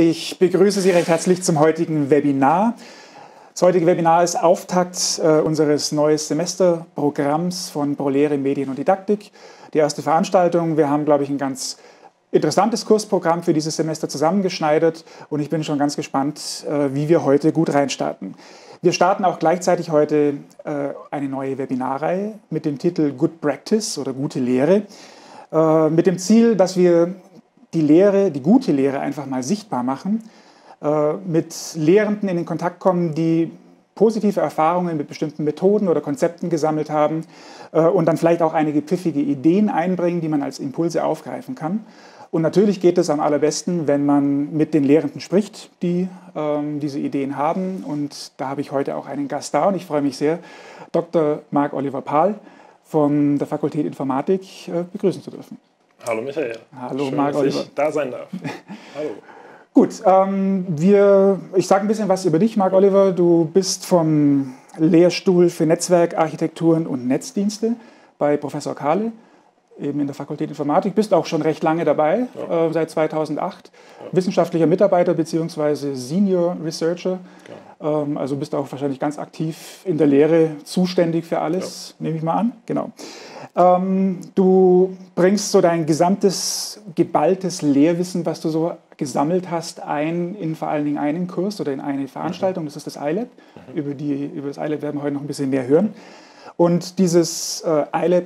Ich begrüße Sie recht herzlich zum heutigen Webinar. Das heutige Webinar ist Auftakt äh, unseres neuen Semesterprogramms von ProLehre Medien und Didaktik. Die erste Veranstaltung. Wir haben, glaube ich, ein ganz interessantes Kursprogramm für dieses Semester zusammengeschneidert und ich bin schon ganz gespannt, äh, wie wir heute gut reinstarten. Wir starten auch gleichzeitig heute äh, eine neue Webinarreihe mit dem Titel Good Practice oder gute Lehre, äh, mit dem Ziel, dass wir die Lehre, die gute Lehre einfach mal sichtbar machen, äh, mit Lehrenden in den Kontakt kommen, die positive Erfahrungen mit bestimmten Methoden oder Konzepten gesammelt haben äh, und dann vielleicht auch einige pfiffige Ideen einbringen, die man als Impulse aufgreifen kann. Und natürlich geht es am allerbesten, wenn man mit den Lehrenden spricht, die ähm, diese Ideen haben. Und da habe ich heute auch einen Gast da und ich freue mich sehr, Dr. Marc Oliver Pahl von der Fakultät Informatik äh, begrüßen zu dürfen. Hallo Michael. Hallo Schön, Marc Oliver. ich da sein darf. Hallo. Gut, ähm, wir, ich sage ein bisschen was über dich, Marc Oliver. Du bist vom Lehrstuhl für Netzwerkarchitekturen und Netzdienste bei Professor Kahle eben in der Fakultät Informatik, bist auch schon recht lange dabei, ja. äh, seit 2008. Ja. Wissenschaftlicher Mitarbeiter bzw. Senior Researcher. Ja. Ähm, also bist auch wahrscheinlich ganz aktiv in der Lehre zuständig für alles, nehme ich mal an. Genau. Ähm, du bringst so dein gesamtes geballtes Lehrwissen, was du so gesammelt hast, ein in vor allen Dingen einen Kurs oder in eine Veranstaltung. Das ist das iLab. Mhm. Über, die, über das iLab werden wir heute noch ein bisschen mehr hören. Und dieses äh, iLab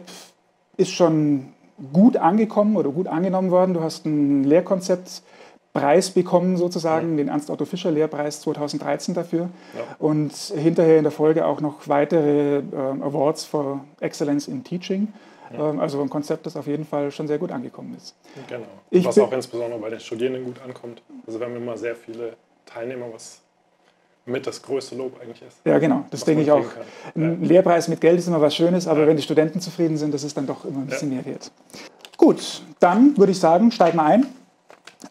ist schon gut angekommen oder gut angenommen worden. Du hast ein Lehrkonzeptpreis bekommen, sozusagen, ja. den Ernst-Otto Fischer-Lehrpreis 2013 dafür. Ja. Und hinterher in der Folge auch noch weitere äh, Awards for Excellence in Teaching. Ja. Ähm, also ein Konzept, das auf jeden Fall schon sehr gut angekommen ist. Genau. Ich was auch insbesondere bei den Studierenden gut ankommt. Also wir haben immer sehr viele Teilnehmer, was mit das größte Lob eigentlich ist. Ja, genau, das denke ich auch. Ein ja. Lehrpreis mit Geld ist immer was Schönes, aber ja. wenn die Studenten zufrieden sind, das ist dann doch immer ein bisschen ja. mehr wert. Gut, dann würde ich sagen, steigen wir ein.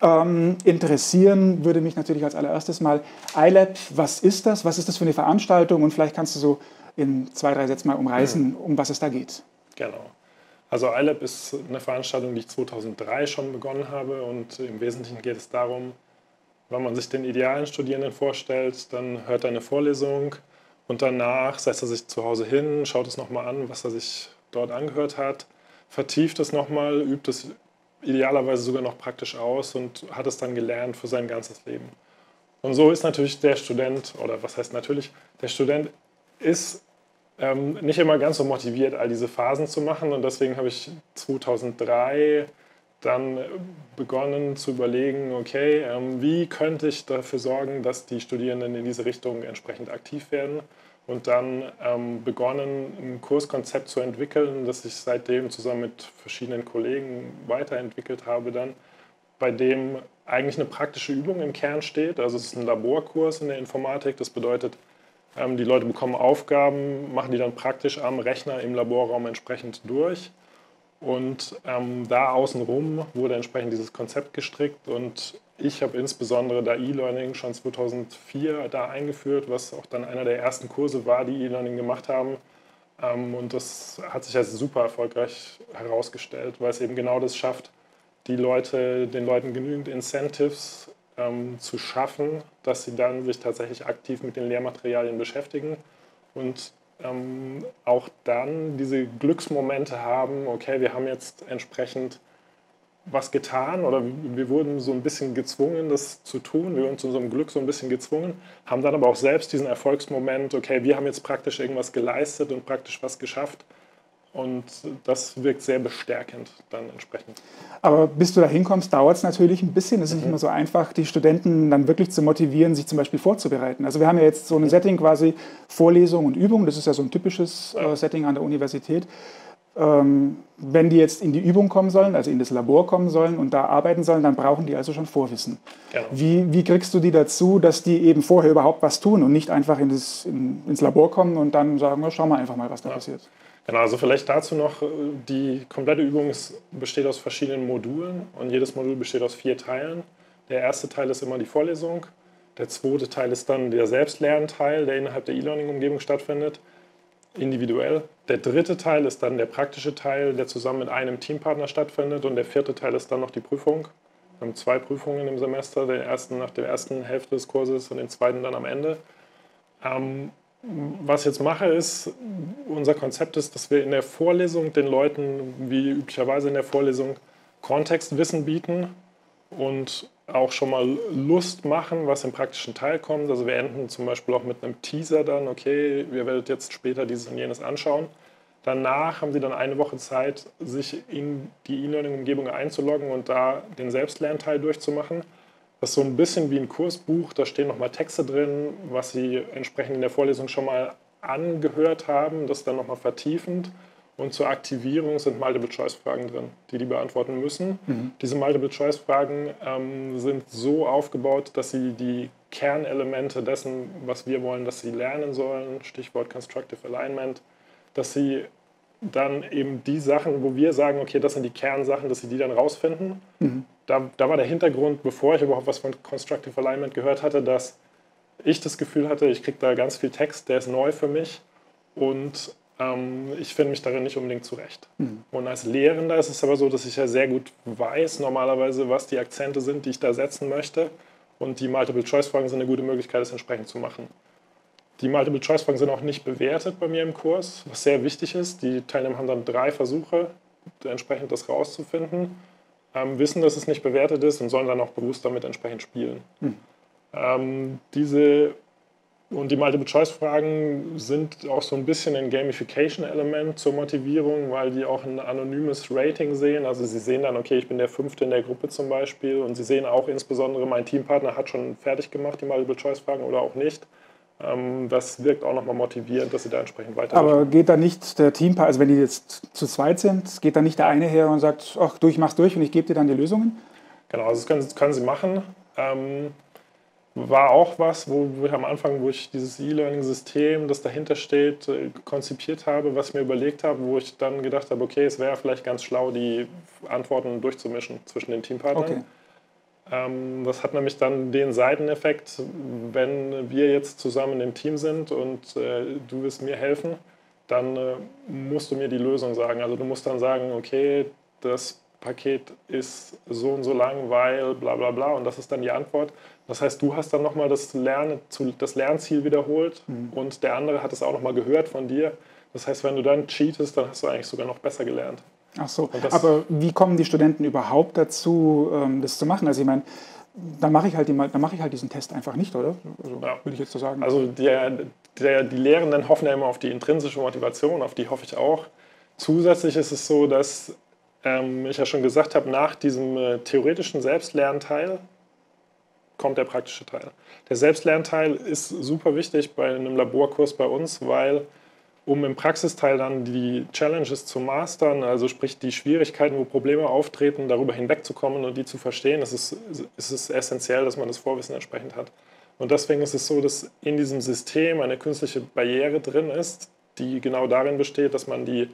Ähm, interessieren würde mich natürlich als allererstes mal iLab, was ist das? Was ist das für eine Veranstaltung? Und vielleicht kannst du so in zwei, drei Sätzen mal umreißen, um was es da geht. Genau. Also iLab ist eine Veranstaltung, die ich 2003 schon begonnen habe und im Wesentlichen geht es darum, wenn man sich den idealen Studierenden vorstellt, dann hört er eine Vorlesung und danach setzt er sich zu Hause hin, schaut es nochmal an, was er sich dort angehört hat, vertieft es nochmal, übt es idealerweise sogar noch praktisch aus und hat es dann gelernt für sein ganzes Leben. Und so ist natürlich der Student, oder was heißt natürlich, der Student ist ähm, nicht immer ganz so motiviert, all diese Phasen zu machen. Und deswegen habe ich 2003 dann begonnen zu überlegen, okay, ähm, wie könnte ich dafür sorgen, dass die Studierenden in diese Richtung entsprechend aktiv werden? Und dann ähm, begonnen, ein Kurskonzept zu entwickeln, das ich seitdem zusammen mit verschiedenen Kollegen weiterentwickelt habe dann, bei dem eigentlich eine praktische Übung im Kern steht. Also es ist ein Laborkurs in der Informatik, das bedeutet, ähm, die Leute bekommen Aufgaben, machen die dann praktisch am Rechner im Laborraum entsprechend durch und ähm, da außenrum wurde entsprechend dieses Konzept gestrickt und ich habe insbesondere da E-Learning schon 2004 da eingeführt, was auch dann einer der ersten Kurse war, die E-Learning gemacht haben. Ähm, und das hat sich als super erfolgreich herausgestellt, weil es eben genau das schafft, die Leute, den Leuten genügend Incentives ähm, zu schaffen, dass sie dann sich tatsächlich aktiv mit den Lehrmaterialien beschäftigen und ähm, auch dann diese Glücksmomente haben, okay, wir haben jetzt entsprechend was getan oder wir wurden so ein bisschen gezwungen, das zu tun. Wir wurden zu unserem Glück so ein bisschen gezwungen, haben dann aber auch selbst diesen Erfolgsmoment, okay, wir haben jetzt praktisch irgendwas geleistet und praktisch was geschafft und das wirkt sehr bestärkend dann entsprechend. Aber bis du da hinkommst, dauert es natürlich ein bisschen. Es ist mhm. nicht immer so einfach, die Studenten dann wirklich zu motivieren, sich zum Beispiel vorzubereiten. Also wir haben ja jetzt so ein Setting quasi Vorlesung und Übung. Das ist ja so ein typisches äh, Setting an der Universität. Ähm, wenn die jetzt in die Übung kommen sollen, also in das Labor kommen sollen und da arbeiten sollen, dann brauchen die also schon Vorwissen. Genau. Wie, wie kriegst du die dazu, dass die eben vorher überhaupt was tun und nicht einfach in das, in, ins Labor kommen und dann sagen, schau mal einfach mal, was da ja. passiert? Genau, also vielleicht dazu noch, äh, die komplette Übung besteht aus verschiedenen Modulen und jedes Modul besteht aus vier Teilen. Der erste Teil ist immer die Vorlesung, der zweite Teil ist dann der Selbstlernteil, der innerhalb der E-Learning-Umgebung stattfindet, individuell. Der dritte Teil ist dann der praktische Teil, der zusammen mit einem Teampartner stattfindet und der vierte Teil ist dann noch die Prüfung. Wir haben zwei Prüfungen im Semester, den ersten nach der ersten Hälfte des Kurses und den zweiten dann am Ende. Ähm, was ich jetzt mache, ist, unser Konzept ist, dass wir in der Vorlesung den Leuten, wie üblicherweise in der Vorlesung, Kontextwissen bieten und auch schon mal Lust machen, was im praktischen Teil kommt. Also wir enden zum Beispiel auch mit einem Teaser dann, okay, ihr werdet jetzt später dieses und jenes anschauen. Danach haben sie dann eine Woche Zeit, sich in die E-Learning-Umgebung einzuloggen und da den Selbstlernteil durchzumachen. Das ist so ein bisschen wie ein Kursbuch, da stehen nochmal Texte drin, was sie entsprechend in der Vorlesung schon mal angehört haben, das dann nochmal vertiefend. Und zur Aktivierung sind Multiple-Choice-Fragen drin, die die beantworten müssen. Mhm. Diese Multiple-Choice-Fragen ähm, sind so aufgebaut, dass sie die Kernelemente dessen, was wir wollen, dass sie lernen sollen, Stichwort Constructive Alignment, dass sie dann eben die Sachen, wo wir sagen, okay, das sind die Kernsachen, dass sie die dann rausfinden. Mhm. Da, da war der Hintergrund, bevor ich überhaupt was von Constructive Alignment gehört hatte, dass ich das Gefühl hatte, ich kriege da ganz viel Text, der ist neu für mich und ähm, ich finde mich darin nicht unbedingt zurecht. Mhm. Und als Lehrender ist es aber so, dass ich ja sehr gut weiß normalerweise, was die Akzente sind, die ich da setzen möchte. Und die Multiple-Choice-Fragen sind eine gute Möglichkeit, das entsprechend zu machen. Die Multiple-Choice-Fragen sind auch nicht bewertet bei mir im Kurs, was sehr wichtig ist. Die Teilnehmer haben dann drei Versuche, entsprechend das rauszufinden, ähm, wissen, dass es nicht bewertet ist und sollen dann auch bewusst damit entsprechend spielen. Mhm. Ähm, diese und die Multiple-Choice-Fragen sind auch so ein bisschen ein Gamification-Element zur Motivierung, weil die auch ein anonymes Rating sehen. Also sie sehen dann, okay, ich bin der Fünfte in der Gruppe zum Beispiel und sie sehen auch insbesondere, mein Teampartner hat schon fertig gemacht, die Multiple-Choice-Fragen oder auch nicht. Ähm, das wirkt auch nochmal motivierend, dass sie da entsprechend weiter. Aber geht da nicht der Teampartner, also wenn die jetzt zu zweit sind, geht da nicht der eine her und sagt, ach du, ich mach's durch und ich gebe dir dann die Lösungen? Genau, also das können, können sie machen. Ähm, war auch was, wo, wo ich am Anfang, wo ich dieses E-Learning-System, das dahinter steht, äh, konzipiert habe, was ich mir überlegt habe, wo ich dann gedacht habe, okay, es wäre vielleicht ganz schlau, die Antworten durchzumischen zwischen den Teampartnern. Okay. Ähm, das hat nämlich dann den Seiteneffekt, wenn wir jetzt zusammen im Team sind und äh, du wirst mir helfen, dann äh, musst du mir die Lösung sagen. Also du musst dann sagen, okay, das Paket ist so und so lang, weil bla bla bla und das ist dann die Antwort. Das heißt, du hast dann nochmal das, Lern, das Lernziel wiederholt mhm. und der andere hat es auch nochmal gehört von dir. Das heißt, wenn du dann cheatest, dann hast du eigentlich sogar noch besser gelernt. Ach so, aber wie kommen die Studenten überhaupt dazu, ähm, das zu machen? Also ich meine, dann mache ich, halt die, mach ich halt diesen Test einfach nicht, oder? Also, ja. Würde ich jetzt so sagen. Also der, der, die Lehrenden hoffen ja immer auf die intrinsische Motivation, auf die hoffe ich auch. Zusätzlich ist es so, dass ähm, ich ja schon gesagt habe, nach diesem äh, theoretischen Selbstlernteil kommt der praktische Teil. Der Selbstlernteil ist super wichtig bei einem Laborkurs bei uns, weil um im Praxisteil dann die Challenges zu mastern, also sprich die Schwierigkeiten, wo Probleme auftreten, darüber hinwegzukommen und die zu verstehen, ist es, ist es essentiell, dass man das Vorwissen entsprechend hat. Und deswegen ist es so, dass in diesem System eine künstliche Barriere drin ist, die genau darin besteht, dass man die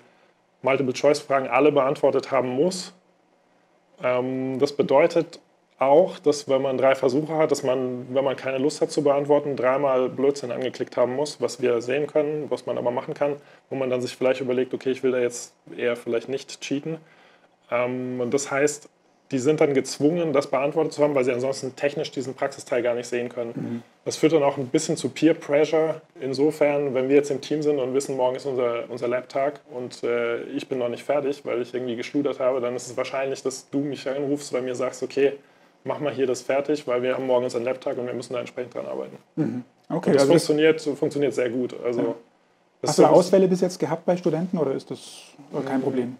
Multiple-Choice-Fragen alle beantwortet haben muss. Ähm, das bedeutet, auch, dass wenn man drei Versuche hat, dass man, wenn man keine Lust hat zu beantworten, dreimal Blödsinn angeklickt haben muss, was wir sehen können, was man aber machen kann, wo man dann sich vielleicht überlegt, okay, ich will da jetzt eher vielleicht nicht cheaten. Ähm, und das heißt, die sind dann gezwungen, das beantwortet zu haben, weil sie ansonsten technisch diesen Praxisteil gar nicht sehen können. Mhm. Das führt dann auch ein bisschen zu Peer Pressure. Insofern, wenn wir jetzt im Team sind und wissen, morgen ist unser, unser Lab-Tag und äh, ich bin noch nicht fertig, weil ich irgendwie geschludert habe, dann ist es wahrscheinlich, dass du mich anrufst, weil mir sagst, okay, mach mal hier das fertig, weil wir haben morgen unseren Laptop und wir müssen da entsprechend dran arbeiten. Mhm. Okay, und das also funktioniert, funktioniert sehr gut. Also, ja. Hast du da Ausfälle bis jetzt gehabt bei Studenten oder ist das kein Problem?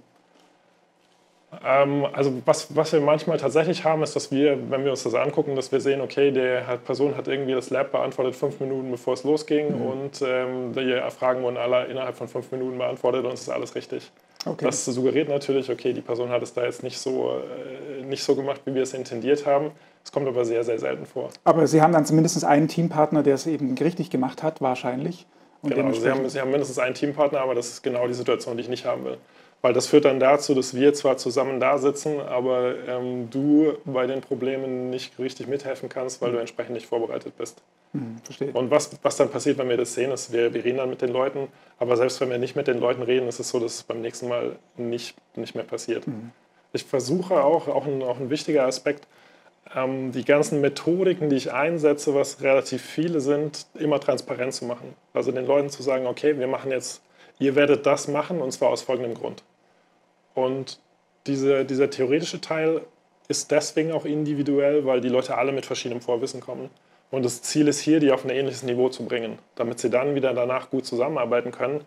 Ähm, also was, was wir manchmal tatsächlich haben, ist, dass wir, wenn wir uns das angucken, dass wir sehen, okay, die Person hat irgendwie das Lab beantwortet fünf Minuten, bevor es losging mhm. und ähm, die Fragen wurden alle innerhalb von fünf Minuten beantwortet und es ist alles richtig. Okay. Das suggeriert natürlich, okay, die Person hat es da jetzt nicht so, äh, nicht so gemacht, wie wir es intendiert haben. Es kommt aber sehr, sehr selten vor. Aber Sie haben dann zumindest einen Teampartner, der es eben richtig gemacht hat, wahrscheinlich. Und genau, Sie haben, Sie haben mindestens einen Teampartner, aber das ist genau die Situation, die ich nicht haben will. Weil das führt dann dazu, dass wir zwar zusammen da sitzen, aber ähm, du bei den Problemen nicht richtig mithelfen kannst, weil du entsprechend nicht vorbereitet bist. Hm, verstehe. Und was, was dann passiert, wenn wir das sehen, ist, wir, wir reden dann mit den Leuten, aber selbst wenn wir nicht mit den Leuten reden, ist es so, dass es beim nächsten Mal nicht, nicht mehr passiert. Mhm. Ich versuche auch, auch ein, auch ein wichtiger Aspekt, ähm, die ganzen Methodiken, die ich einsetze, was relativ viele sind, immer transparent zu machen. Also den Leuten zu sagen, okay, wir machen jetzt, ihr werdet das machen und zwar aus folgendem Grund. Und diese, dieser theoretische Teil ist deswegen auch individuell, weil die Leute alle mit verschiedenem Vorwissen kommen. Und das Ziel ist hier, die auf ein ähnliches Niveau zu bringen, damit sie dann wieder danach gut zusammenarbeiten können.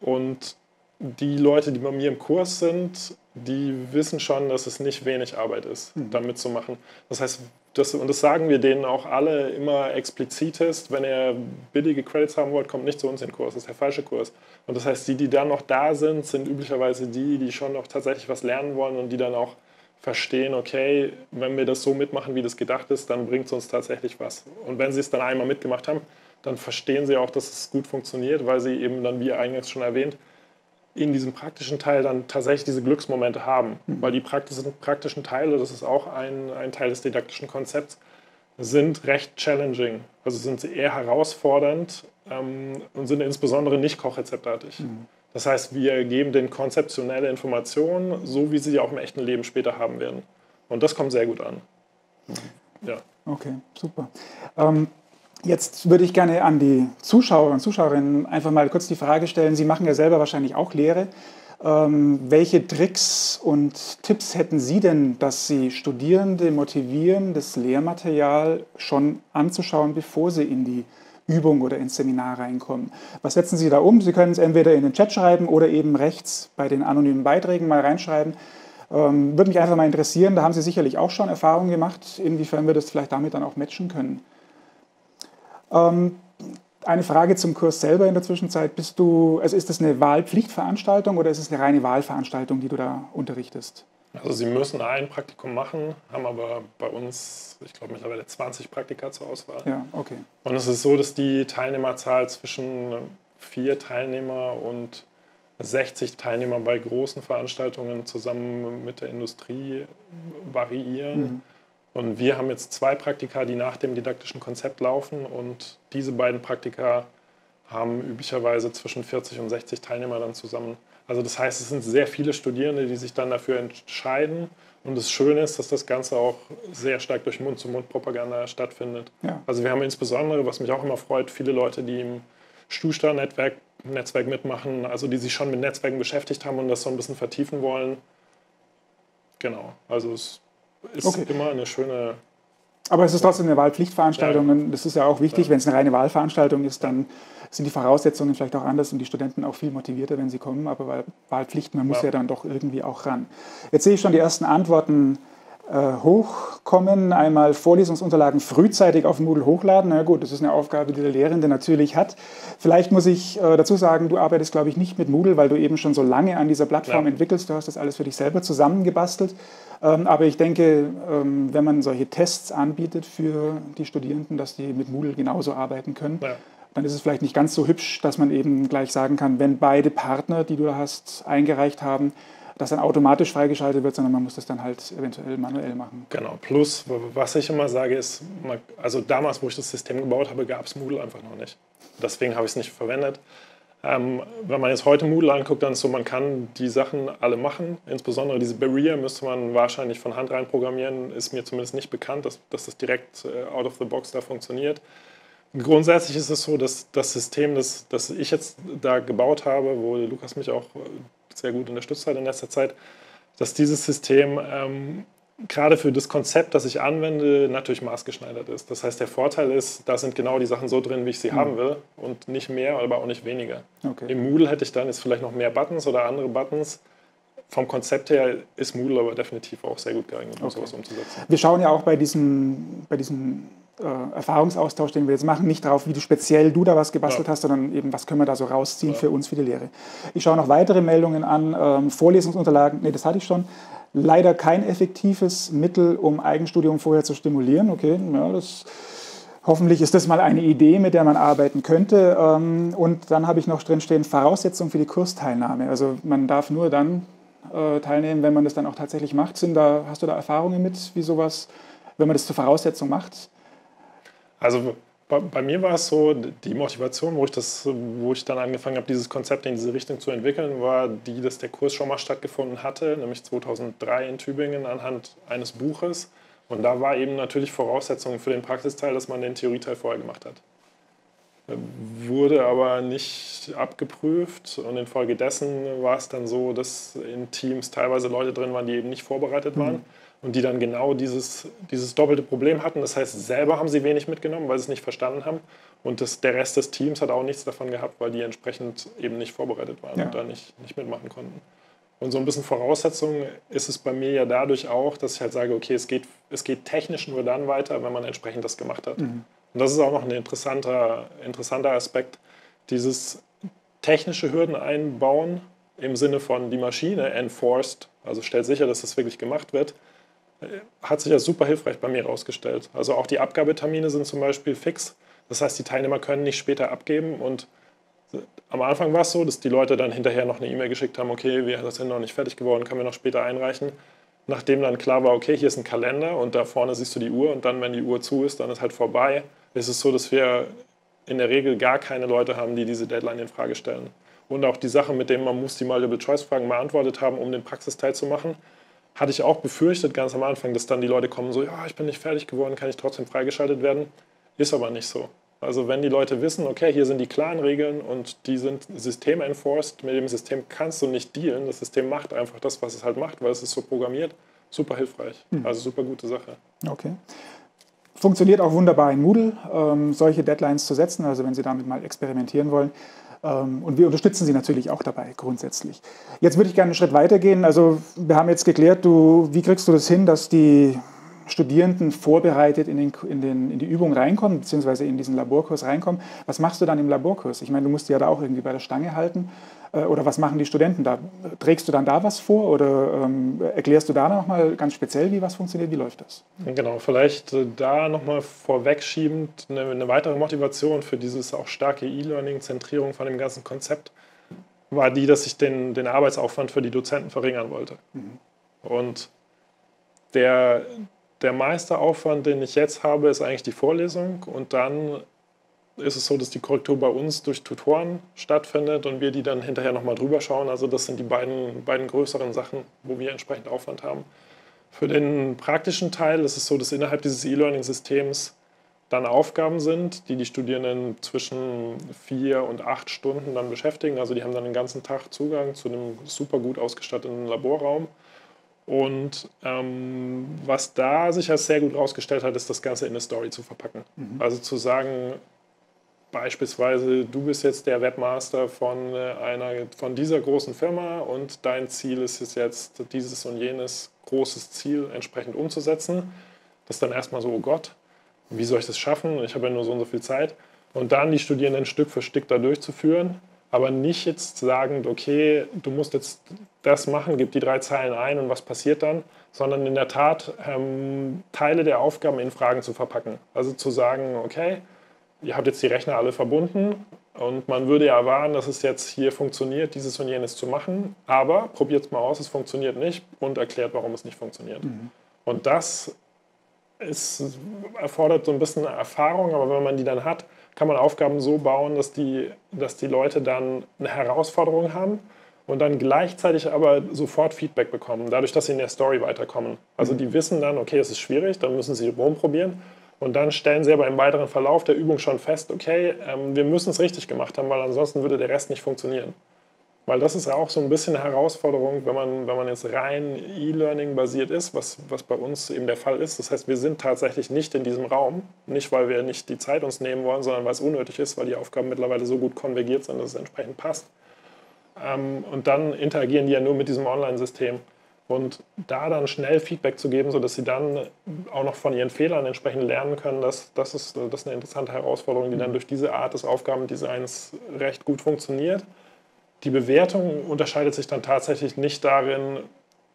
Und die Leute, die bei mir im Kurs sind, die wissen schon, dass es nicht wenig Arbeit ist, mhm. da mitzumachen. Das heißt, das, und das sagen wir denen auch alle immer explizitest, wenn ihr billige Credits haben wollt, kommt nicht zu uns in den Kurs, das ist der falsche Kurs. Und das heißt, die, die dann noch da sind, sind üblicherweise die, die schon noch tatsächlich was lernen wollen und die dann auch verstehen, okay, wenn wir das so mitmachen, wie das gedacht ist, dann bringt es uns tatsächlich was. Und wenn sie es dann einmal mitgemacht haben, dann verstehen sie auch, dass es gut funktioniert, weil sie eben dann, wie eingangs schon erwähnt, in diesem praktischen Teil dann tatsächlich diese Glücksmomente haben. Mhm. Weil die praktischen, praktischen Teile, das ist auch ein, ein Teil des didaktischen Konzepts, sind recht challenging. Also sind sie eher herausfordernd ähm, und sind insbesondere nicht kochrezeptartig. Mhm. Das heißt, wir geben den konzeptionelle Informationen, so wie sie sie auch im echten Leben später haben werden. Und das kommt sehr gut an. Mhm. Ja. Okay, super. Ähm, Jetzt würde ich gerne an die Zuschauer und Zuschauerinnen einfach mal kurz die Frage stellen. Sie machen ja selber wahrscheinlich auch Lehre. Ähm, welche Tricks und Tipps hätten Sie denn, dass Sie Studierende motivieren, das Lehrmaterial schon anzuschauen, bevor sie in die Übung oder ins Seminar reinkommen? Was setzen Sie da um? Sie können es entweder in den Chat schreiben oder eben rechts bei den anonymen Beiträgen mal reinschreiben. Ähm, würde mich einfach mal interessieren, da haben Sie sicherlich auch schon Erfahrungen gemacht, inwiefern wir das vielleicht damit dann auch matchen können. Ähm, eine Frage zum Kurs selber in der Zwischenzeit. Bist du, also ist das eine Wahlpflichtveranstaltung oder ist es eine reine Wahlveranstaltung, die du da unterrichtest? Also Sie müssen ein Praktikum machen, haben aber bei uns, ich glaube mittlerweile 20 Praktika zur Auswahl. Ja, okay. Und es ist so, dass die Teilnehmerzahl zwischen vier Teilnehmer und 60 Teilnehmer bei großen Veranstaltungen zusammen mit der Industrie variieren. Mhm. Und wir haben jetzt zwei Praktika, die nach dem didaktischen Konzept laufen. Und diese beiden Praktika haben üblicherweise zwischen 40 und 60 Teilnehmer dann zusammen. Also das heißt, es sind sehr viele Studierende, die sich dann dafür entscheiden. Und das Schöne ist, dass das Ganze auch sehr stark durch Mund-zu-Mund-Propaganda stattfindet. Ja. Also wir haben insbesondere, was mich auch immer freut, viele Leute, die im Stusta-Netzwerk Netzwerk mitmachen, also die sich schon mit Netzwerken beschäftigt haben und das so ein bisschen vertiefen wollen. Genau, also es ist okay. immer eine schöne. Aber es ist trotzdem eine Wahlpflichtveranstaltung. Ja. Das ist ja auch wichtig. Ja. Wenn es eine reine Wahlveranstaltung ist, dann sind die Voraussetzungen vielleicht auch anders und die Studenten auch viel motivierter, wenn sie kommen. Aber Wahlpflicht, man muss ja, ja dann doch irgendwie auch ran. Jetzt sehe ich schon die ersten Antworten hochkommen. Einmal Vorlesungsunterlagen frühzeitig auf Moodle hochladen. Na gut, das ist eine Aufgabe, die der Lehrende natürlich hat. Vielleicht muss ich äh, dazu sagen, du arbeitest, glaube ich, nicht mit Moodle, weil du eben schon so lange an dieser Plattform ja. entwickelst. Du hast das alles für dich selber zusammengebastelt. Ähm, aber ich denke, ähm, wenn man solche Tests anbietet für die Studierenden, dass die mit Moodle genauso arbeiten können, ja. dann ist es vielleicht nicht ganz so hübsch, dass man eben gleich sagen kann, wenn beide Partner, die du da hast, eingereicht haben, dass dann automatisch freigeschaltet wird, sondern man muss das dann halt eventuell manuell machen. Genau, plus, was ich immer sage, ist, also damals, wo ich das System gebaut habe, gab es Moodle einfach noch nicht. Deswegen habe ich es nicht verwendet. Ähm, wenn man jetzt heute Moodle anguckt, dann ist so, man kann die Sachen alle machen. Insbesondere diese Barrier müsste man wahrscheinlich von Hand rein programmieren. Ist mir zumindest nicht bekannt, dass, dass das direkt äh, out of the box da funktioniert. Grundsätzlich ist es so, dass das System, das, das ich jetzt da gebaut habe, wo Lukas mich auch äh, sehr gut unterstützt hat in letzter Zeit, dass dieses System ähm, gerade für das Konzept, das ich anwende, natürlich maßgeschneidert ist. Das heißt, der Vorteil ist, da sind genau die Sachen so drin, wie ich sie mhm. haben will und nicht mehr, aber auch nicht weniger. Okay. Im Moodle hätte ich dann jetzt vielleicht noch mehr Buttons oder andere Buttons. Vom Konzept her ist Moodle aber definitiv auch sehr gut geeignet, um okay. sowas umzusetzen. Wir schauen ja auch bei diesem, bei diesem äh, Erfahrungsaustausch, den wir jetzt machen, nicht darauf, wie du speziell du da was gebastelt ja. hast, sondern eben, was können wir da so rausziehen ja. für uns, für die Lehre. Ich schaue noch weitere Meldungen an, ähm, Vorlesungsunterlagen, nee, das hatte ich schon leider kein effektives Mittel, um Eigenstudium vorher zu stimulieren. Okay, ja, das, hoffentlich ist das mal eine Idee, mit der man arbeiten könnte. Ähm, und dann habe ich noch drin stehen, Voraussetzungen für die Kursteilnahme. Also man darf nur dann äh, teilnehmen, wenn man das dann auch tatsächlich macht. Sind da, hast du da Erfahrungen mit, wie sowas, wenn man das zur Voraussetzung macht? Also bei, bei, mir war es so, die Motivation, wo ich, das, wo ich dann angefangen habe, dieses Konzept in diese Richtung zu entwickeln, war die, dass der Kurs schon mal stattgefunden hatte, nämlich 2003 in Tübingen anhand eines Buches, Und da war eben natürlich Voraussetzung für den Praxisteil, dass man den Theorieteil vorher gemacht hat. Wurde aber nicht abgeprüft und infolgedessen war es dann so, dass in Teams teilweise Leute drin waren, die eben nicht vorbereitet waren. Mhm und die dann genau dieses, dieses doppelte Problem hatten. Das heißt, selber haben sie wenig mitgenommen, weil sie es nicht verstanden haben. Und das, der Rest des Teams hat auch nichts davon gehabt, weil die entsprechend eben nicht vorbereitet waren ja. und da nicht, nicht mitmachen konnten. Und so ein bisschen Voraussetzung ist es bei mir ja dadurch auch, dass ich halt sage, okay, es geht, es geht technisch nur dann weiter, wenn man entsprechend das gemacht hat. Mhm. Und das ist auch noch ein interessanter, interessanter Aspekt, dieses technische Hürden einbauen im Sinne von die Maschine enforced, also stellt sicher, dass das wirklich gemacht wird, hat sich als super hilfreich bei mir herausgestellt. Also auch die Abgabetermine sind zum Beispiel fix. Das heißt, die Teilnehmer können nicht später abgeben. Und am Anfang war es so, dass die Leute dann hinterher noch eine E-Mail geschickt haben, okay, wir sind noch nicht fertig geworden, können wir noch später einreichen. Nachdem dann klar war, okay, hier ist ein Kalender und da vorne siehst du die Uhr und dann, wenn die Uhr zu ist, dann ist halt vorbei. ist Es so, dass wir in der Regel gar keine Leute haben, die diese Deadline in Frage stellen. Und auch die Sachen, mit denen man muss die Multiple-Choice-Fragen beantwortet haben, um den Praxisteil zu machen, hatte ich auch befürchtet ganz am Anfang, dass dann die Leute kommen, so, ja, ich bin nicht fertig geworden, kann ich trotzdem freigeschaltet werden. Ist aber nicht so. Also wenn die Leute wissen, okay, hier sind die klaren Regeln und die sind system-enforced, mit dem System kannst du nicht dealen, das System macht einfach das, was es halt macht, weil es ist so programmiert, super hilfreich. Mhm. Also super gute Sache. Okay. Funktioniert auch wunderbar in Moodle, ähm, solche Deadlines zu setzen, also wenn Sie damit mal experimentieren wollen. Ähm, und wir unterstützen Sie natürlich auch dabei, grundsätzlich. Jetzt würde ich gerne einen Schritt weitergehen. Also wir haben jetzt geklärt, du, wie kriegst du das hin, dass die Studierenden vorbereitet in, den, in, den, in die Übung reinkommen, beziehungsweise in diesen Laborkurs reinkommen. Was machst du dann im Laborkurs? Ich meine, du musst ja da auch irgendwie bei der Stange halten. Äh, oder was machen die Studenten da? Trägst du dann da was vor oder ähm, erklärst du da nochmal ganz speziell, wie was funktioniert? Wie läuft das? Genau, vielleicht äh, da nochmal vorwegschiebend eine, eine weitere Motivation für dieses auch starke E-Learning, Zentrierung von dem ganzen Konzept, war die, dass ich den, den Arbeitsaufwand für die Dozenten verringern wollte. Mhm. Und der, der meiste Aufwand, den ich jetzt habe, ist eigentlich die Vorlesung und dann ist es so, dass die Korrektur bei uns durch Tutoren stattfindet und wir die dann hinterher nochmal drüber schauen. Also das sind die beiden, beiden größeren Sachen, wo wir entsprechend Aufwand haben. Für den praktischen Teil ist es so, dass innerhalb dieses E-Learning-Systems dann Aufgaben sind, die die Studierenden zwischen vier und acht Stunden dann beschäftigen. Also die haben dann den ganzen Tag Zugang zu einem super gut ausgestatteten Laborraum. Und ähm, was da sich als sehr gut herausgestellt hat, ist das Ganze in eine Story zu verpacken. Mhm. Also zu sagen, Beispielsweise, du bist jetzt der Webmaster von, äh, einer, von dieser großen Firma und dein Ziel ist es jetzt, dieses und jenes großes Ziel entsprechend umzusetzen. Das ist dann erstmal so, oh Gott, wie soll ich das schaffen? Ich habe ja nur so und so viel Zeit. Und dann die Studierenden Stück für Stück da durchzuführen, aber nicht jetzt sagend, okay, du musst jetzt das machen, gib die drei Zeilen ein und was passiert dann, sondern in der Tat ähm, Teile der Aufgaben in Fragen zu verpacken. Also zu sagen, okay, ihr habt jetzt die Rechner alle verbunden und man würde ja erwarten, dass es jetzt hier funktioniert, dieses und jenes zu machen, aber probiert es mal aus, es funktioniert nicht und erklärt, warum es nicht funktioniert. Mhm. Und das ist, erfordert so ein bisschen Erfahrung, aber wenn man die dann hat, kann man Aufgaben so bauen, dass die, dass die Leute dann eine Herausforderung haben und dann gleichzeitig aber sofort Feedback bekommen, dadurch, dass sie in der Story weiterkommen. Also mhm. die wissen dann, okay, es ist schwierig, dann müssen sie rumprobieren und dann stellen sie aber im weiteren Verlauf der Übung schon fest, okay, ähm, wir müssen es richtig gemacht haben, weil ansonsten würde der Rest nicht funktionieren. Weil das ist ja auch so ein bisschen eine Herausforderung, wenn man, wenn man jetzt rein E-Learning basiert ist, was, was bei uns eben der Fall ist. Das heißt, wir sind tatsächlich nicht in diesem Raum, nicht weil wir nicht die Zeit uns nehmen wollen, sondern weil es unnötig ist, weil die Aufgaben mittlerweile so gut konvergiert sind, dass es entsprechend passt. Ähm, und dann interagieren die ja nur mit diesem Online-System. Und da dann schnell Feedback zu geben, sodass sie dann auch noch von ihren Fehlern entsprechend lernen können, das, das, ist, das ist eine interessante Herausforderung, die dann mhm. durch diese Art des Aufgabendesigns recht gut funktioniert. Die Bewertung unterscheidet sich dann tatsächlich nicht darin,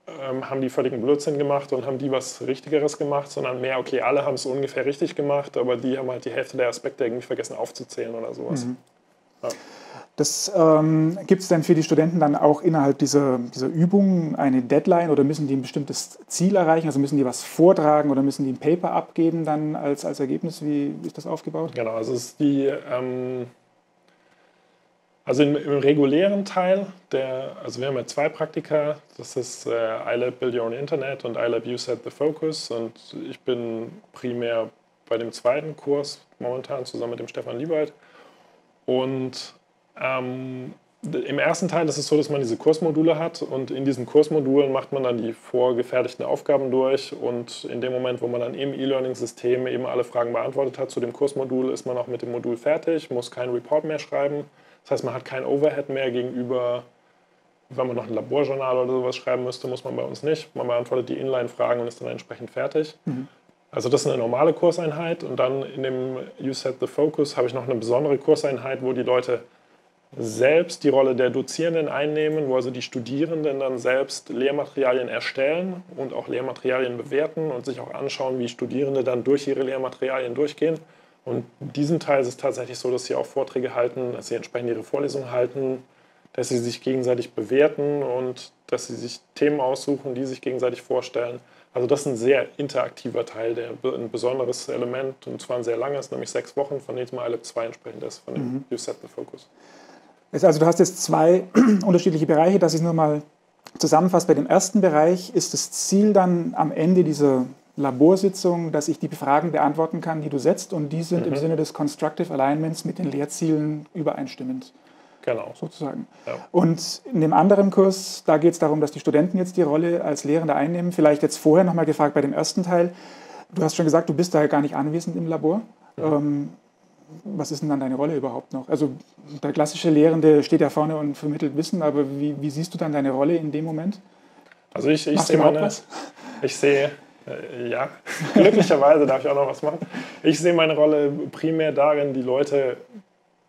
ähm, haben die völligen Blödsinn gemacht und haben die was Richtigeres gemacht, sondern mehr, okay, alle haben es ungefähr richtig gemacht, aber die haben halt die Hälfte der Aspekte irgendwie vergessen aufzuzählen oder sowas. Mhm. Ja. Das ähm, gibt es denn für die Studenten dann auch innerhalb dieser, dieser Übungen eine Deadline oder müssen die ein bestimmtes Ziel erreichen? Also müssen die was vortragen oder müssen die ein Paper abgeben dann als, als Ergebnis? Wie ist das aufgebaut? Genau, also ist die, ähm, also im, im, regulären Teil, der, also wir haben ja zwei Praktika, das ist äh, iLab Build Your Own Internet und iLab You Set the Focus und ich bin primär bei dem zweiten Kurs momentan zusammen mit dem Stefan Liebert und ähm, im ersten Teil ist es so, dass man diese Kursmodule hat und in diesen Kursmodulen macht man dann die vorgefertigten Aufgaben durch und in dem Moment, wo man dann im E-Learning-System eben alle Fragen beantwortet hat zu dem Kursmodul, ist man auch mit dem Modul fertig, muss keinen Report mehr schreiben. Das heißt, man hat kein Overhead mehr gegenüber, wenn man noch ein Laborjournal oder sowas schreiben müsste, muss man bei uns nicht. Man beantwortet die Inline-Fragen und ist dann entsprechend fertig. Mhm. Also das ist eine normale Kurseinheit und dann in dem You Set the Focus habe ich noch eine besondere Kurseinheit, wo die Leute selbst die Rolle der Dozierenden einnehmen, wo also die Studierenden dann selbst Lehrmaterialien erstellen und auch Lehrmaterialien bewerten und sich auch anschauen, wie Studierende dann durch ihre Lehrmaterialien durchgehen. Und in diesem Teil ist es tatsächlich so, dass sie auch Vorträge halten, dass sie entsprechend ihre Vorlesungen halten, dass sie sich gegenseitig bewerten und dass sie sich Themen aussuchen, die sich gegenseitig vorstellen. Also das ist ein sehr interaktiver Teil, der ein besonderes Element und zwar ein sehr langes, nämlich sechs Wochen, von dem mal alle zwei entsprechend ist, von dem mhm. You Set the Focus. Also du hast jetzt zwei unterschiedliche Bereiche, dass ich nur mal zusammenfasse. Bei dem ersten Bereich ist das Ziel dann am Ende dieser Laborsitzung, dass ich die Fragen beantworten kann, die du setzt und die sind mhm. im Sinne des Constructive Alignments mit den Lehrzielen übereinstimmend. Genau. Sozusagen. Ja. Und in dem anderen Kurs, da geht es darum, dass die Studenten jetzt die Rolle als Lehrende einnehmen. Vielleicht jetzt vorher nochmal gefragt bei dem ersten Teil. Du hast schon gesagt, du bist da gar nicht anwesend im Labor. Mhm. Ähm, was ist denn dann deine Rolle überhaupt noch? Also der klassische Lehrende steht ja vorne und vermittelt Wissen, aber wie, wie siehst du dann deine Rolle in dem Moment? Also ich, ich sehe meine, was? ich sehe, äh, ja, glücklicherweise darf ich auch noch was machen. Ich sehe meine Rolle primär darin, die Leute,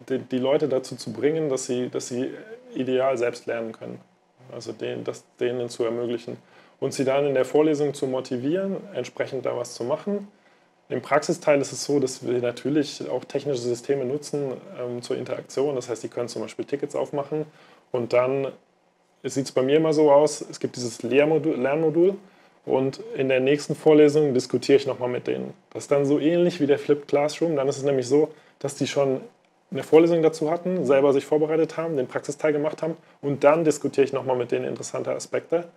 die, die, Leute dazu zu bringen, dass sie, dass sie ideal selbst lernen können. Also denen, das denen zu ermöglichen. Und sie dann in der Vorlesung zu motivieren, entsprechend da was zu machen im Praxisteil ist es so, dass wir natürlich auch technische Systeme nutzen ähm, zur Interaktion. Das heißt, Sie können zum Beispiel Tickets aufmachen und dann sieht es bei mir immer so aus, es gibt dieses Lehrmodul, Lernmodul und in der nächsten Vorlesung diskutiere ich nochmal mit denen. Das ist dann so ähnlich wie der Flipped Classroom. Dann ist es nämlich so, dass die schon eine Vorlesung dazu hatten, selber sich vorbereitet haben, den Praxisteil gemacht haben und dann diskutiere ich nochmal mit denen interessante Aspekte.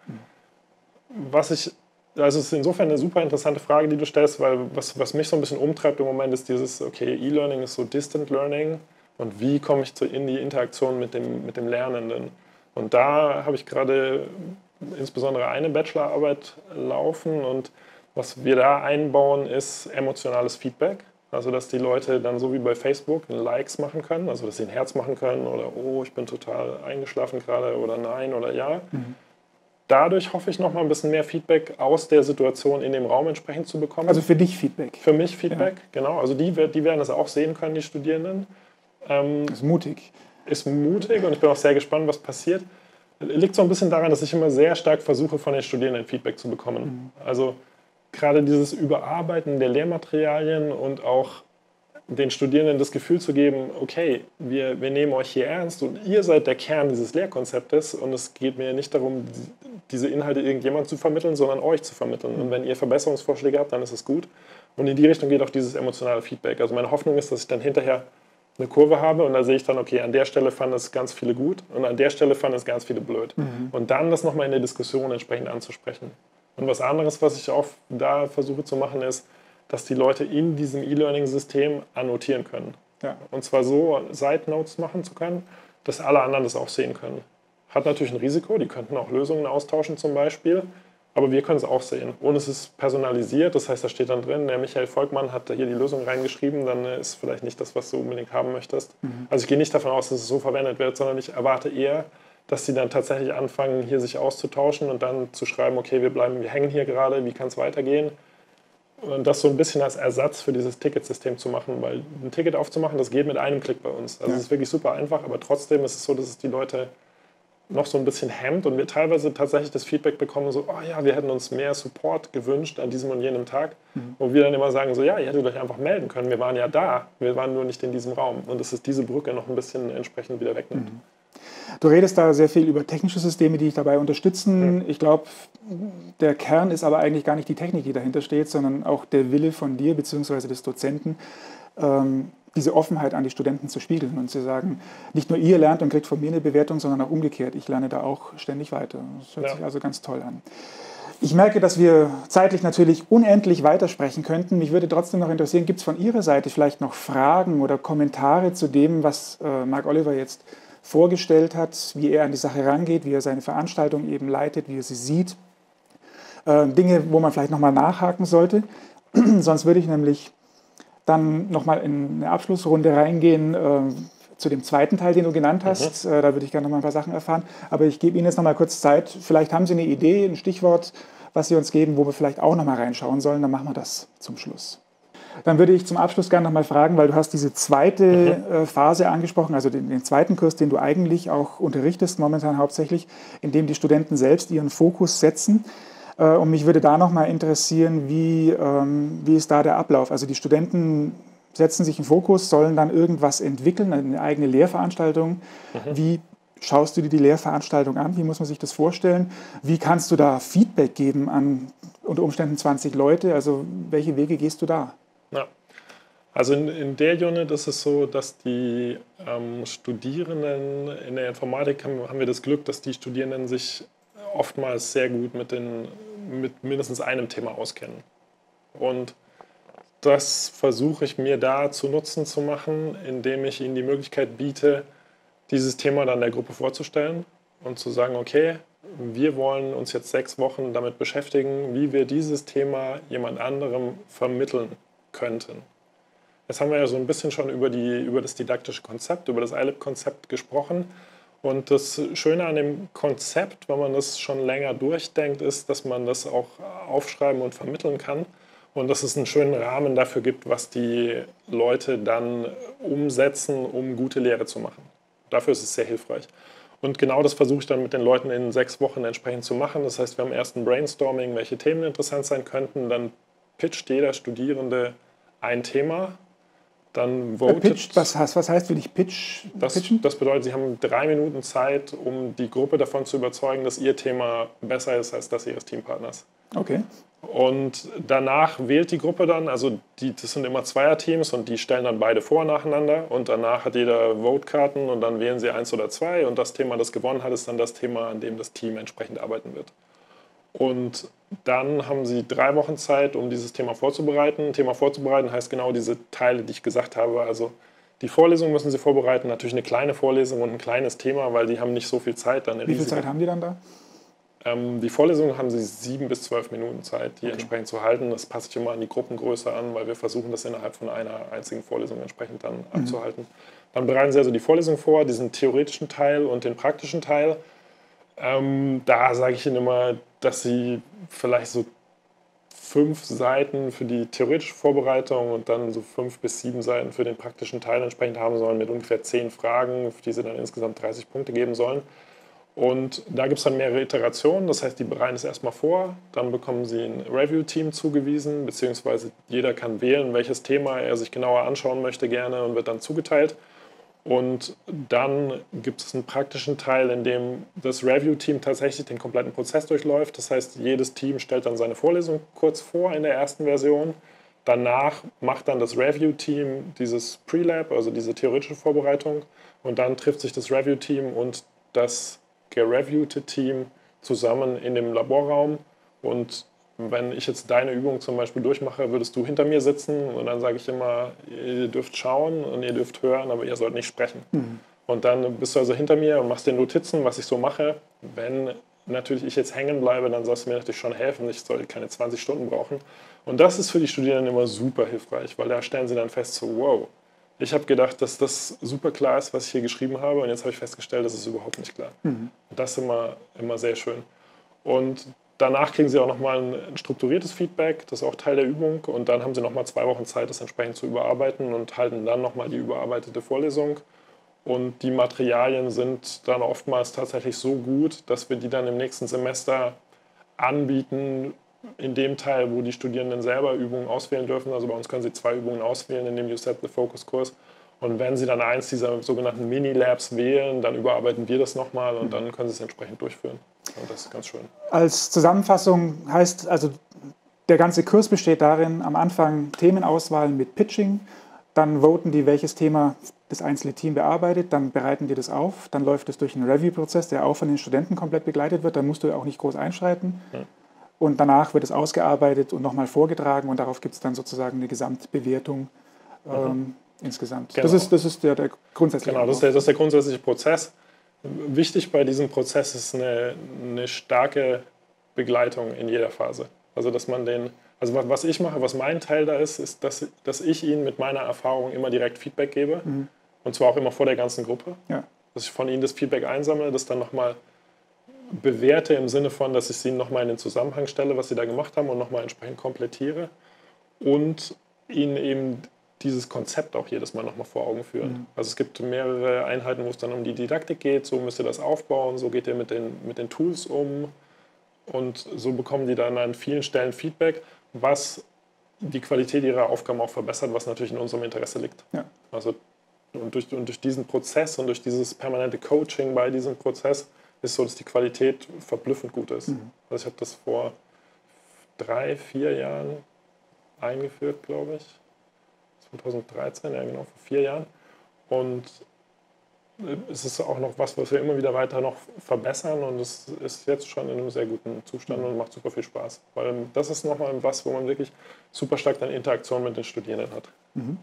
Was ich also es ist insofern eine super interessante Frage, die du stellst, weil was, was mich so ein bisschen umtreibt im Moment ist dieses, okay, E-Learning ist so Distant Learning und wie komme ich zu, in die Interaktion mit dem, mit dem Lernenden? Und da habe ich gerade insbesondere eine Bachelorarbeit laufen und was wir da einbauen, ist emotionales Feedback. Also, dass die Leute dann so wie bei Facebook Likes machen können, also dass sie ein Herz machen können oder oh, ich bin total eingeschlafen gerade oder nein oder ja. Mhm dadurch hoffe ich noch mal ein bisschen mehr Feedback aus der Situation in dem Raum entsprechend zu bekommen. Also für dich Feedback? Für mich Feedback, ja. genau. Also die, die werden das auch sehen können, die Studierenden. Ähm, ist mutig. Ist mutig und ich bin auch sehr gespannt, was passiert. Liegt so ein bisschen daran, dass ich immer sehr stark versuche, von den Studierenden Feedback zu bekommen. Mhm. Also gerade dieses Überarbeiten der Lehrmaterialien und auch den Studierenden das Gefühl zu geben, okay, wir, wir nehmen euch hier ernst und ihr seid der Kern dieses Lehrkonzeptes und es geht mir nicht darum, diese Inhalte irgendjemand zu vermitteln, sondern euch zu vermitteln. Und wenn ihr Verbesserungsvorschläge habt, dann ist es gut. Und in die Richtung geht auch dieses emotionale Feedback. Also meine Hoffnung ist, dass ich dann hinterher eine Kurve habe und da sehe ich dann, okay, an der Stelle fanden es ganz viele gut und an der Stelle fanden es ganz viele blöd. Mhm. Und dann das nochmal in der Diskussion entsprechend anzusprechen. Und was anderes, was ich auch da versuche zu machen, ist, dass die Leute in diesem E-Learning-System annotieren können. Ja. Und zwar so Side Notes machen zu können, dass alle anderen das auch sehen können. Hat natürlich ein Risiko, die könnten auch Lösungen austauschen zum Beispiel, aber wir können es auch sehen. Und es ist personalisiert, das heißt, da steht dann drin, der Michael Volkmann hat hier die Lösung reingeschrieben, dann ist vielleicht nicht das, was du unbedingt haben möchtest. Mhm. Also ich gehe nicht davon aus, dass es so verwendet wird, sondern ich erwarte eher, dass sie dann tatsächlich anfangen, hier sich auszutauschen und dann zu schreiben, okay, wir bleiben, wir hängen hier gerade, wie kann es weitergehen? Und das so ein bisschen als Ersatz für dieses Ticketsystem zu machen, weil ein Ticket aufzumachen, das geht mit einem Klick bei uns. Also ja. es ist wirklich super einfach, aber trotzdem ist es so, dass es die Leute noch so ein bisschen hemmt und wir teilweise tatsächlich das Feedback bekommen, so, oh ja, wir hätten uns mehr Support gewünscht an diesem und jenem Tag. Mhm. Wo wir dann immer sagen, so, ja, ihr hättet euch einfach melden können, wir waren ja da, wir waren nur nicht in diesem Raum. Und das ist diese Brücke noch ein bisschen entsprechend wieder wegnimmt. Mhm. Du redest da sehr viel über technische Systeme, die dich dabei unterstützen. Ich glaube, der Kern ist aber eigentlich gar nicht die Technik, die dahinter steht, sondern auch der Wille von dir bzw. des Dozenten, ähm, diese Offenheit an die Studenten zu spiegeln und zu sagen, nicht nur ihr lernt und kriegt von mir eine Bewertung, sondern auch umgekehrt. Ich lerne da auch ständig weiter. Das hört ja. sich also ganz toll an. Ich merke, dass wir zeitlich natürlich unendlich weitersprechen könnten. Mich würde trotzdem noch interessieren, gibt es von Ihrer Seite vielleicht noch Fragen oder Kommentare zu dem, was äh, Mark Oliver jetzt vorgestellt hat, wie er an die Sache rangeht, wie er seine Veranstaltung eben leitet, wie er sie sieht? Äh, Dinge, wo man vielleicht nochmal nachhaken sollte. Sonst würde ich nämlich dann nochmal in eine Abschlussrunde reingehen äh, zu dem zweiten Teil, den du genannt hast. Mhm. Da würde ich gerne nochmal ein paar Sachen erfahren. Aber ich gebe Ihnen jetzt nochmal kurz Zeit. Vielleicht haben Sie eine Idee, ein Stichwort, was Sie uns geben, wo wir vielleicht auch nochmal reinschauen sollen. Dann machen wir das zum Schluss. Dann würde ich zum Abschluss gerne nochmal fragen, weil du hast diese zweite mhm. äh, Phase angesprochen, also den, den, zweiten Kurs, den du eigentlich auch unterrichtest, momentan hauptsächlich, in dem die Studenten selbst ihren Fokus setzen. Äh, und mich würde da nochmal interessieren, wie, ähm, wie ist da der Ablauf? Also die Studenten setzen sich einen Fokus, sollen dann irgendwas entwickeln, eine eigene Lehrveranstaltung. Mhm. Wie schaust du dir die Lehrveranstaltung an? Wie muss man sich das vorstellen? Wie kannst du da Feedback geben an unter Umständen 20 Leute? Also welche Wege gehst du da? Also in, in der Unit ist es so, dass die ähm, Studierenden in der Informatik haben, haben wir das Glück, dass die Studierenden sich oftmals sehr gut mit, den, mit mindestens einem Thema auskennen. Und das versuche ich mir da zu Nutzen zu machen, indem ich ihnen die Möglichkeit biete, dieses Thema dann der Gruppe vorzustellen und zu sagen, okay, wir wollen uns jetzt sechs Wochen damit beschäftigen, wie wir dieses Thema jemand anderem vermitteln könnten. Jetzt haben wir ja so ein bisschen schon über, die, über das didaktische Konzept, über das ILIP-Konzept gesprochen. Und das Schöne an dem Konzept, wenn man das schon länger durchdenkt, ist, dass man das auch aufschreiben und vermitteln kann und dass es einen schönen Rahmen dafür gibt, was die Leute dann umsetzen, um gute Lehre zu machen. Dafür ist es sehr hilfreich. Und genau das versuche ich dann mit den Leuten in sechs Wochen entsprechend zu machen. Das heißt, wir haben erst ein Brainstorming, welche Themen interessant sein könnten. Dann pitcht jeder Studierende ein Thema dann votet. Pitched, was, heißt, was heißt für dich Pitch? Das, pitchen? das bedeutet, Sie haben drei Minuten Zeit, um die Gruppe davon zu überzeugen, dass Ihr Thema besser ist als das Ihres Teampartners. Okay. Und danach wählt die Gruppe dann, also die, das sind immer Zweierteams und die stellen dann beide vor nacheinander und danach hat jeder Votekarten und dann wählen sie eins oder zwei und das Thema, das gewonnen hat, ist dann das Thema, an dem das Team entsprechend arbeiten wird. Und dann haben Sie drei Wochen Zeit, um dieses Thema vorzubereiten. Thema vorzubereiten heißt genau diese Teile, die ich gesagt habe. Also die Vorlesung müssen Sie vorbereiten, natürlich eine kleine Vorlesung und ein kleines Thema, weil die haben nicht so viel Zeit. Dann Wie viel Zeit haben die dann da? Ähm, die Vorlesung haben Sie sieben bis zwölf Minuten Zeit, die okay. entsprechend zu halten. Das passe ich immer an die Gruppengröße an, weil wir versuchen, das innerhalb von einer einzigen Vorlesung entsprechend dann mhm. abzuhalten. Dann bereiten Sie also die Vorlesung vor, diesen theoretischen Teil und den praktischen Teil. Ähm, da sage ich Ihnen immer, dass Sie vielleicht so fünf Seiten für die theoretische Vorbereitung und dann so fünf bis sieben Seiten für den praktischen Teil entsprechend haben sollen mit ungefähr zehn Fragen, für die Sie dann insgesamt 30 Punkte geben sollen. Und da gibt es dann mehrere Iterationen, das heißt, die bereiten es erstmal vor, dann bekommen Sie ein Review-Team zugewiesen, beziehungsweise jeder kann wählen, welches Thema er sich genauer anschauen möchte gerne und wird dann zugeteilt. Und dann gibt es einen praktischen Teil, in dem das Review-Team tatsächlich den kompletten Prozess durchläuft. Das heißt, jedes Team stellt dann seine Vorlesung kurz vor in der ersten Version. Danach macht dann das Review-Team dieses Pre-Lab, also diese theoretische Vorbereitung. Und dann trifft sich das Review-Team und das gereviewte Team zusammen in dem Laborraum und wenn ich jetzt deine Übung zum Beispiel durchmache, würdest du hinter mir sitzen und dann sage ich immer, ihr dürft schauen und ihr dürft hören, aber ihr sollt nicht sprechen. Mhm. Und dann bist du also hinter mir und machst dir Notizen, was ich so mache. Wenn natürlich ich jetzt hängen bleibe, dann sollst du mir natürlich schon helfen. Ich soll keine 20 Stunden brauchen. Und das ist für die Studierenden immer super hilfreich, weil da stellen sie dann fest, so wow, ich habe gedacht, dass das super klar ist, was ich hier geschrieben habe und jetzt habe ich festgestellt, das ist überhaupt nicht klar. Mhm. Und das ist immer, immer sehr schön. Und Danach kriegen Sie auch nochmal ein strukturiertes Feedback, das ist auch Teil der Übung. Und dann haben Sie nochmal zwei Wochen Zeit, das entsprechend zu überarbeiten und halten dann nochmal die überarbeitete Vorlesung. Und die Materialien sind dann oftmals tatsächlich so gut, dass wir die dann im nächsten Semester anbieten, in dem Teil, wo die Studierenden selber Übungen auswählen dürfen. Also bei uns können Sie zwei Übungen auswählen in dem You Set the Focus Kurs. Und wenn Sie dann eins dieser sogenannten Mini-Labs wählen, dann überarbeiten wir das nochmal und dann können Sie es entsprechend durchführen. Und das ist ganz schön. Als Zusammenfassung heißt also, der ganze Kurs besteht darin, am Anfang Themenauswahl mit Pitching, Dann voten die, welches Thema das einzelne Team bearbeitet, dann bereiten die das auf, dann läuft es durch einen Review-Prozess, der auch von den Studenten komplett begleitet wird, da musst du auch nicht groß einschreiten. Ja. Und danach wird es ausgearbeitet und nochmal vorgetragen und darauf gibt es dann sozusagen eine Gesamtbewertung mhm. ähm, insgesamt. Genau. Das ist, das ist der, der grundsätzliche Genau, das ist der, das ist der grundsätzliche Prozess. Wichtig bei diesem Prozess ist eine, eine starke Begleitung in jeder Phase. Also dass man den, also was ich mache, was mein Teil da ist, ist, dass, dass ich ihnen mit meiner Erfahrung immer direkt Feedback gebe. Mhm. Und zwar auch immer vor der ganzen Gruppe. Ja. Dass ich von ihnen das Feedback einsammle, das dann nochmal bewerte im Sinne von, dass ich sie nochmal in den Zusammenhang stelle, was sie da gemacht haben und nochmal entsprechend komplettiere. Und ihnen eben dieses Konzept auch jedes Mal nochmal vor Augen führen. Mhm. Also es gibt mehrere Einheiten, wo es dann um die Didaktik geht, so müsst ihr das aufbauen, so geht ihr mit den, mit den Tools um und so bekommen die dann an vielen Stellen Feedback, was die Qualität ihrer Aufgaben auch verbessert, was natürlich in unserem Interesse liegt. Ja. Also und durch, und durch diesen Prozess und durch dieses permanente Coaching bei diesem Prozess ist so, dass die Qualität verblüffend gut ist. Mhm. Also ich habe das vor drei, vier Jahren eingeführt, glaube ich. 2013, ja genau, vor vier Jahren. Und es ist auch noch was, was wir immer wieder weiter noch verbessern und es ist jetzt schon in einem sehr guten Zustand und macht super viel Spaß. Weil das ist nochmal was, wo man wirklich super stark dann Interaktion mit den Studierenden hat. Mhm.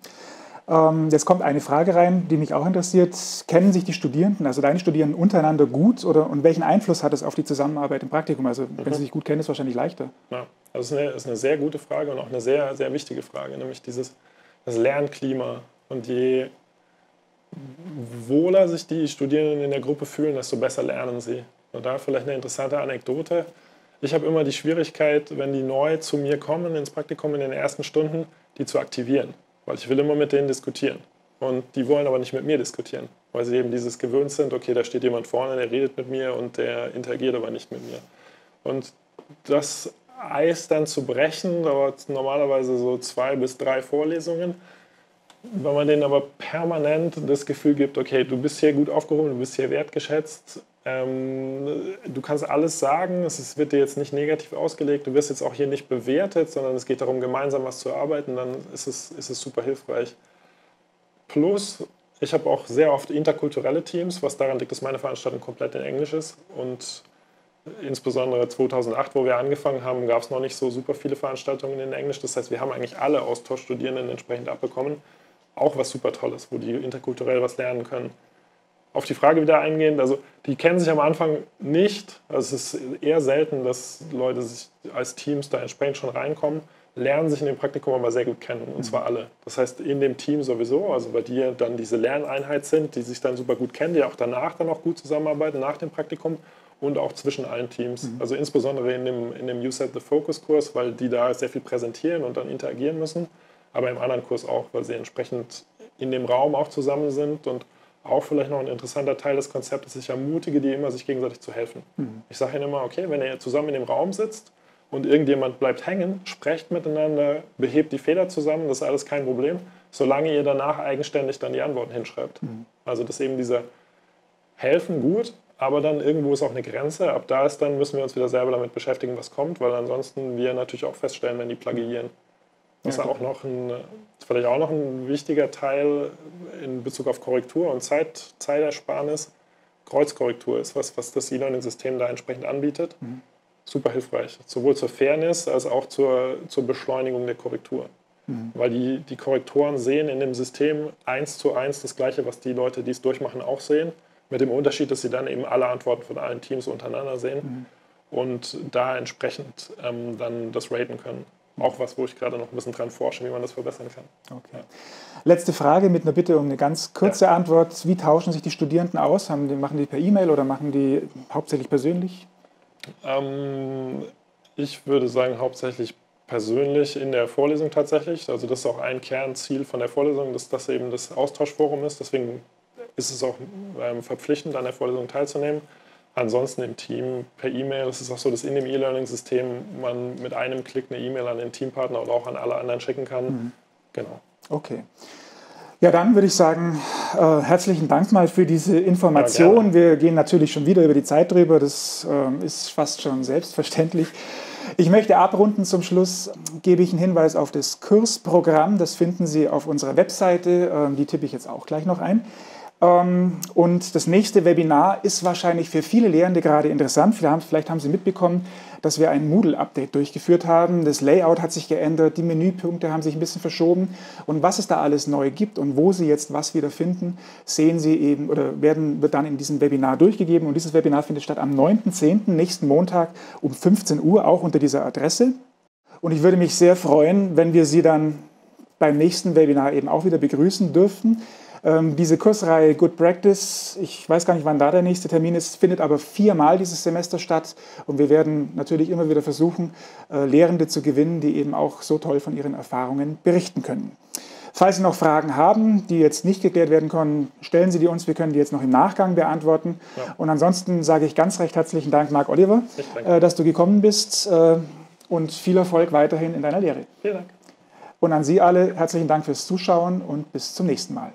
Ähm, jetzt kommt eine Frage rein, die mich auch interessiert. Kennen sich die Studierenden, also deine Studierenden untereinander gut oder und welchen Einfluss hat es auf die Zusammenarbeit im Praktikum? Also wenn mhm. sie sich gut kennen, ist es wahrscheinlich leichter. Ja, also das ist, eine, ist eine sehr gute Frage und auch eine sehr, sehr wichtige Frage, nämlich dieses das Lernklima. Und je wohler sich die Studierenden in der Gruppe fühlen, desto besser lernen sie. Und da vielleicht eine interessante Anekdote. Ich habe immer die Schwierigkeit, wenn die neu zu mir kommen ins Praktikum in den ersten Stunden, die zu aktivieren. Weil ich will immer mit denen diskutieren. Und die wollen aber nicht mit mir diskutieren, weil sie eben dieses gewöhnt sind, okay, da steht jemand vorne, der redet mit mir und der interagiert aber nicht mit mir. Und das Eis dann zu brechen, dauert normalerweise so zwei bis drei Vorlesungen. Wenn man denen aber permanent das Gefühl gibt, okay, du bist hier gut aufgehoben, du bist hier wertgeschätzt, ähm, du kannst alles sagen, es wird dir jetzt nicht negativ ausgelegt, du wirst jetzt auch hier nicht bewertet, sondern es geht darum, gemeinsam was zu erarbeiten, dann ist es, ist es super hilfreich. Plus, ich habe auch sehr oft interkulturelle Teams, was daran liegt, dass meine Veranstaltung komplett in Englisch ist und insbesondere 2008, wo wir angefangen haben, gab es noch nicht so super viele Veranstaltungen in Englisch. Das heißt, wir haben eigentlich alle Austauschstudierenden entsprechend abbekommen. Auch was super Tolles, wo die interkulturell was lernen können. Auf die Frage wieder eingehend, also die kennen sich am Anfang nicht. Also es ist eher selten, dass Leute sich als Teams da entsprechend schon reinkommen, lernen sich in dem Praktikum aber sehr gut kennen, und zwar alle. Das heißt, in dem Team sowieso, also bei dir dann diese Lerneinheit sind, die sich dann super gut kennen, die auch danach dann auch gut zusammenarbeiten, nach dem Praktikum und auch zwischen allen Teams. Mhm. Also insbesondere in dem, in dem You Set the Focus Kurs, weil die da sehr viel präsentieren und dann interagieren müssen. Aber im anderen Kurs auch, weil sie entsprechend in dem Raum auch zusammen sind und auch vielleicht noch ein interessanter Teil des Konzeptes, ich ermutige die immer, sich gegenseitig zu helfen. Mhm. Ich sage ihnen immer, okay, wenn ihr zusammen in dem Raum sitzt und irgendjemand bleibt hängen, sprecht miteinander, behebt die Fehler zusammen, das ist alles kein Problem, solange ihr danach eigenständig dann die Antworten hinschreibt. Mhm. Also das ist eben dieser Helfen gut, aber dann irgendwo ist auch eine Grenze. Ab da ist dann, müssen wir uns wieder selber damit beschäftigen, was kommt, weil ansonsten wir natürlich auch feststellen, wenn die plagiieren. Das ist auch noch ein, vielleicht auch noch ein wichtiger Teil in Bezug auf Korrektur und Zeit, Zeitersparnis. Kreuzkorrektur ist was, was das E-Learning-System da entsprechend anbietet. Mhm. Super hilfreich, sowohl zur Fairness als auch zur, zur Beschleunigung der Korrektur. Mhm. Weil die, die Korrektoren sehen in dem System eins zu eins das Gleiche, was die Leute, die es durchmachen, auch sehen. Mit dem Unterschied, dass sie dann eben alle Antworten von allen Teams untereinander sehen mhm. und da entsprechend ähm, dann das raten können. Auch was, wo ich gerade noch ein bisschen dran forsche, wie man das verbessern kann. Okay. Ja. Letzte Frage mit einer Bitte um eine ganz kurze ja. Antwort. Wie tauschen sich die Studierenden aus? Die, machen die per E-Mail oder machen die hauptsächlich persönlich? Ähm, ich würde sagen, hauptsächlich persönlich in der Vorlesung tatsächlich. Also das ist auch ein Kernziel von der Vorlesung, dass das eben das Austauschforum ist. Deswegen ist es auch ähm, verpflichtend, an der Vorlesung teilzunehmen. Ansonsten im Team per E-Mail. Es ist auch so, dass in dem E-Learning-System man mit einem Klick eine E-Mail an den Teampartner oder auch an alle anderen schicken kann. Mhm. Genau. Okay. Ja, dann würde ich sagen, äh, herzlichen Dank mal für diese Information. Ja, Wir gehen natürlich schon wieder über die Zeit drüber. Das äh, ist fast schon selbstverständlich. Ich möchte abrunden zum Schluss, gebe ich einen Hinweis auf das Kursprogramm. Das finden Sie auf unserer Webseite. Ähm, die tippe ich jetzt auch gleich noch ein. Ähm, und das nächste Webinar ist wahrscheinlich für viele Lehrende gerade interessant. Vielleicht haben Sie mitbekommen, dass wir ein Moodle-Update durchgeführt haben. Das Layout hat sich geändert, die Menüpunkte haben sich ein bisschen verschoben. Und was es da alles neu gibt und wo Sie jetzt was wieder finden, sehen Sie eben oder werden, wird dann in diesem Webinar durchgegeben. Und dieses Webinar findet statt am 9.10., nächsten Montag um 15 Uhr, auch unter dieser Adresse. Und ich würde mich sehr freuen, wenn wir Sie dann beim nächsten Webinar eben auch wieder begrüßen dürfen. Ähm, diese Kursreihe Good Practice, ich weiß gar nicht, wann da der nächste Termin ist, findet aber viermal dieses Semester statt. Und wir werden natürlich immer wieder versuchen, äh, Lehrende zu gewinnen, die eben auch so toll von ihren Erfahrungen berichten können. Falls Sie noch Fragen haben, die jetzt nicht geklärt werden können, stellen Sie die uns. Wir können die jetzt noch im Nachgang beantworten. Ja. Und ansonsten sage ich ganz recht herzlichen Dank, Marc Oliver, äh, dass du gekommen bist äh, und viel Erfolg weiterhin in deiner Lehre. Vielen Dank. Und an Sie alle herzlichen Dank fürs Zuschauen und bis zum nächsten Mal.